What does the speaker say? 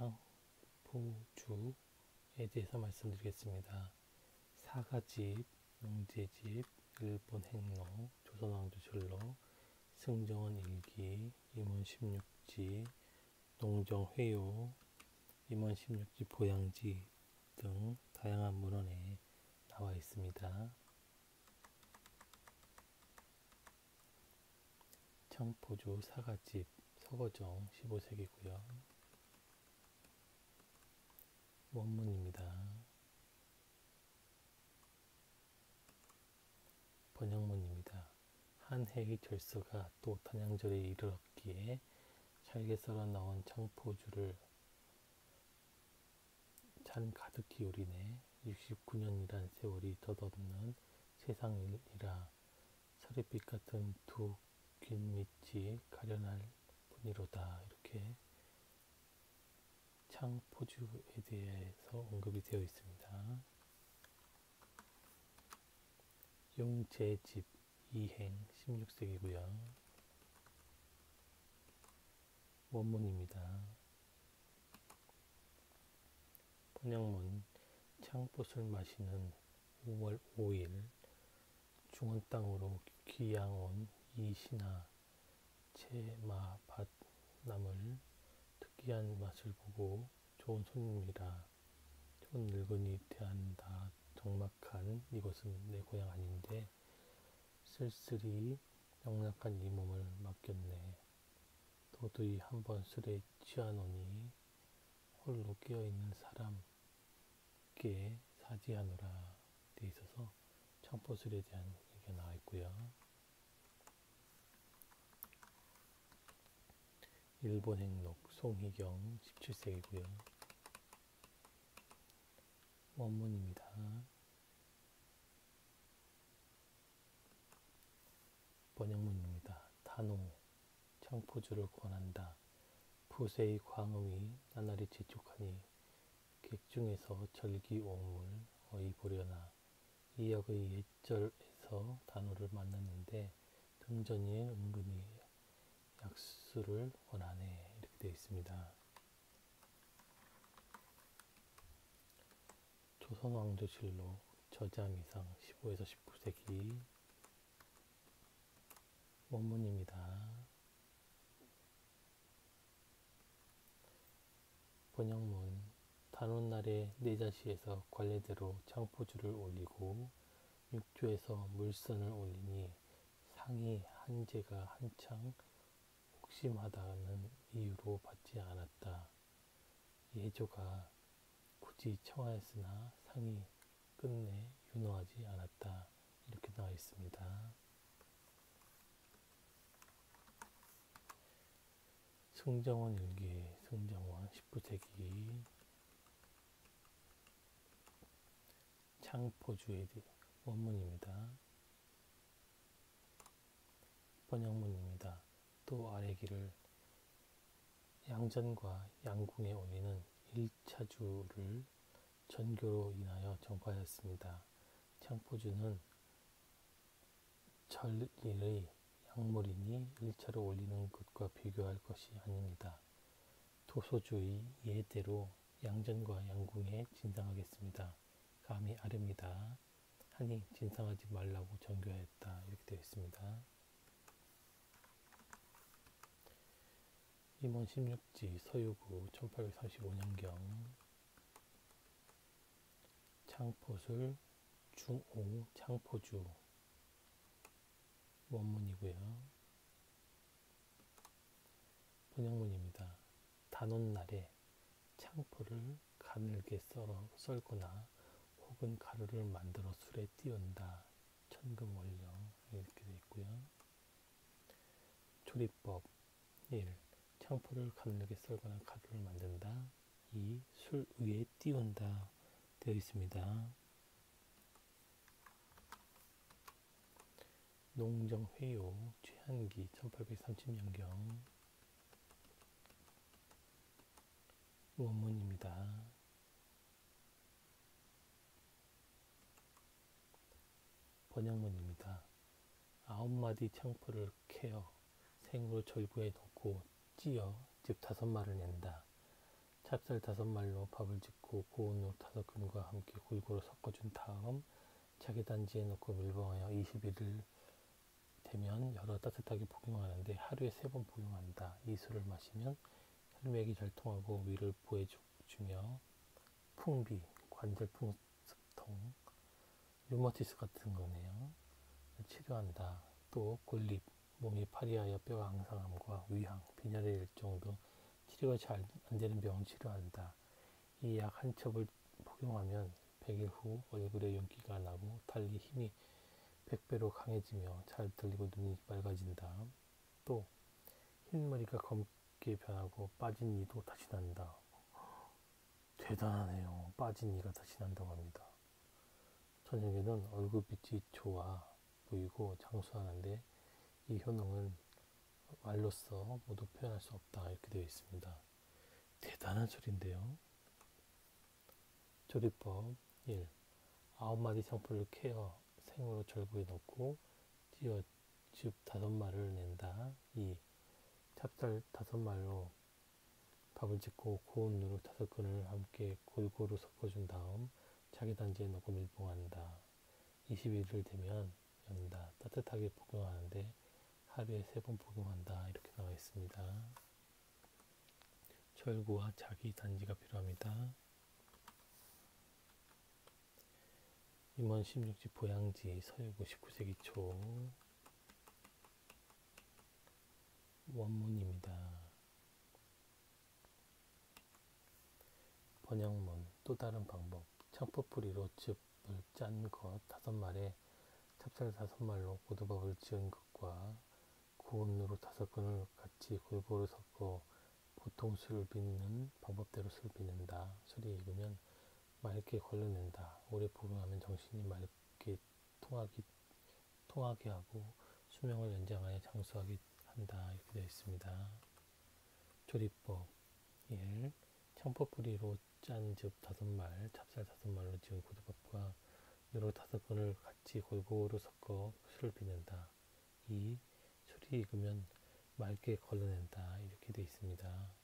장포주에 대해서 말씀드리겠습니다. 사가집, 영재집, 일본 행로, 조선왕조실록, 승정원 일기, 임원 16지, 농정회요, 임원 16지 보양지 등 다양한 문헌에 나와 있습니다. 청포주 사가집 서거정 15세기고요. 원문입니다. 번역문입니다. 한 해의 절서가 또 단양절에 이르렀기에 잘게 썰어 나온 청포주를 잔 가득히 우리네 69년이란 세월이 덧없는 세상이라 서리빛 같은 두 균밑이 가련할 뿐이로다 이렇게 창포주에 대해서 언급이 되어 있습니다. 용제집 이행 16세기고요. 원문입니다. 번역문 창꽃을 마시는 5월 5일 중원 땅으로 귀양 온 이신하 채마밭 나물 특이한 맛을 보고 좋은 손님이라 좋은 늙은이 대한다 적막한 이곳은 내 고향 아닌데 쓸쓸히 영락한 이 몸을 맡겼네. 도두히 한번 술에 취하노니 홀로 깨어있는 사람께 사지하노라 돼 있어서 청포술에 대한 얘기가 나와 있고요. 일본 행록 송희경 17세기고요. 원문입니다. 번역문입니다. 단호 청포주를 권한다. 부세의 광음이 나날이 재촉하니 객중에서 절기오물 어이 보려나 이역의 옛절에서 단호를 만났는데 든전이 은근히 약수 를 원하네 이렇게 되어 있습니다. 조선왕조실록 저자미상 15에서 19세기 원문입니다. 번역문 단오날에 내자시에서 관례대로 창포주를 올리고 육조에서 물선을 올리니 상이 한제가 한창 혹심하다는 이유로 받지 않았다. 예조가 굳이 청하였으나 상이 끝내 윤호하지 않았다. 이렇게 나와 있습니다. 승정원 일기, 승정원 19세기 창포주의 원문입니다. 번역문입니다. 또 아래기를 양전과 양궁에 올리는 1차주를 전교로 인하여 전파하였습니다. 창포주는 절일의 약물이니 1차로 올리는 것과 비교할 것이 아닙니다. 도소주의 예대로 양전과 양궁에 진상하겠습니다. 감히 아릅니다. 하니 진상하지 말라고 전교하였다. 이렇게 되어 있습니다. 임원 16지 서유구 1835년경 창포술 중오 창포주 원문이고요. 번역문입니다. 단오날에 창포를 가늘게 썰어, 썰거나 혹은 가루를 만들어 술에 띄운다. 천금 원령 이렇게 되어 있고요. 조리법 1. 창포를 가늘게 썰거나 가루를 만든다. 2. 술 위에 띄운다. 되어 있습니다. 농정회요 최한기 1830년경 원문입니다. 번역문입니다. 아홉 마디 창포를 캐어 생으로 절구에 놓고 찌어 즉 다섯 말을 낸다. 찹쌀 다섯 말로 밥을 짓고 고운 후 다섯 근과 함께 골고루 섞어준 다음 자기 단지에 넣고 밀봉하여 21일 되면 열어 따뜻하게 복용하는데 하루에 세 번 복용한다. 이 술을 마시면 혈맥이 잘 통하고 위를 보해주며 풍비, 관절 풍습통, 류머티스 같은 거네요. 치료한다. 또 골립, 몸이 파리하여 뼈가 항상함과 위항, 빈혈의 일종 등 치료가 잘 안되는 병을 치료한다. 이 약 한 첩을 복용하면 100일 후 얼굴에 윤기가 나고 달리 힘이 100배로 강해지며 잘 들리고 눈이 맑아진다. 또 흰머리가 검게 변하고 빠진 이도 다시 난다. 대단하네요. 빠진 이가 다시 난다고 합니다. 저녁에는 얼굴빛이 좋아 보이고 장수하는데 이 효능은 말로써 모두 표현할 수 없다 이렇게 되어 있습니다. 대단한 소리인데요. 조리법 1. 아홉 마디 창포를 케어 생으로 절구에 넣고 찌어 즙 다섯 말을 낸다. 2. 찹쌀 다섯 말로 밥을 짓고 고운 누룩 다섯 근을 함께 골고루 섞어준 다음 자기 단지에 넣고 밀봉한다. 21일 되면 연다. 따뜻하게 복용하는데 하루에 세 번 복용한다. 이렇게 나와 있습니다. 철구와 자기 단지가 필요합니다. 임원 16지 보양지 서유고 19세기 초 원문입니다. 번역문 또 다른 방법 창포뿌리로 즙을 짠 것 다섯 말에 찹쌀 다섯 말로 고두밥을 지은 것과 누로 다섯 근을 같이 골고루 섞어 보통 술을 빚는 방법대로 술을 빚는다. 술이 익으면 맑게 걸러낸다. 오래 복용하면 정신이 맑게 통하기, 통하게 하고 수명을 연장하여 장수하게 한다. 이렇게 되어 있습니다. 조리법 1. 청포뿌리로 짠즙 다섯 말, 찹쌀 다섯 말로 지은 고두밥과 누룩 다섯 근을 같이 골고루 섞어 술을 빚는다. 2. 익으면 맑게 걸러낸다. 이렇게 되어 있습니다.